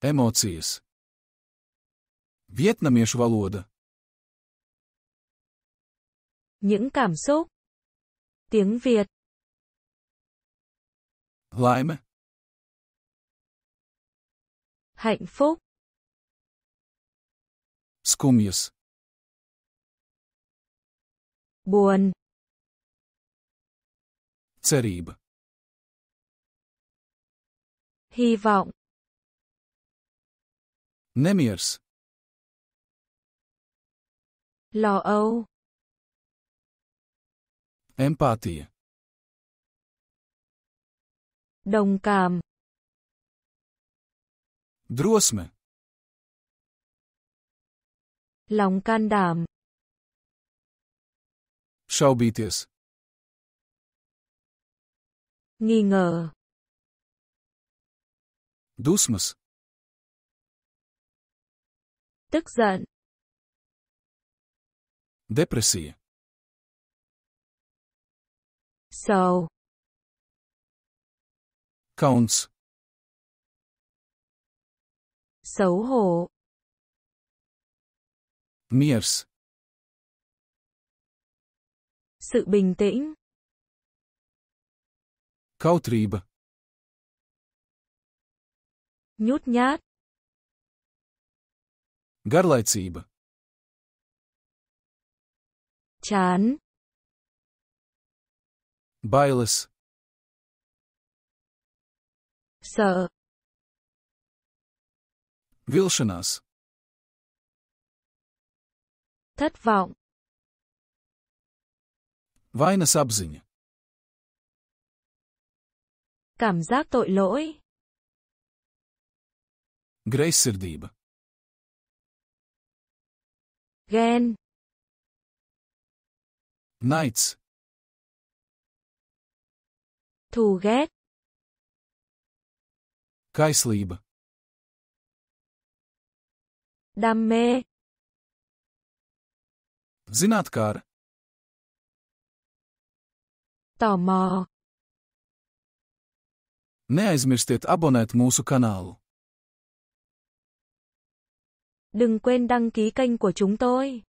Emocijas. Vietnamiešu valoda. Những cảm xúc. Tiếng Việt. Laime. Hạnh phúc. Skumjas. Buồn. Cerība. Hy vọng. Nemiers. Lo âu. Empātija. Đồng cảm. Drosme. Lòng can đảm. Šaubīties. Nghi ngờ. Dusmas. Tức giận. Depresija. Sầu. Kauns. Xấu hổ. Miers. Sự bình tĩnh. Kautrība. Nhút nhát. Garlaicība. Chán. Bailes. Sợ. Vilšanās. Thất vọng. Vainas apziņa. Cảm giác tội lỗi. Greizsirdība. Ghen. Naids. Thù ghét. Kaislība. Đam mê. Zinātkāra. Tò mò. Neaizmirstiet abonēt mūsu kanālu. Đừng quên đăng ký kênh của chúng tôi.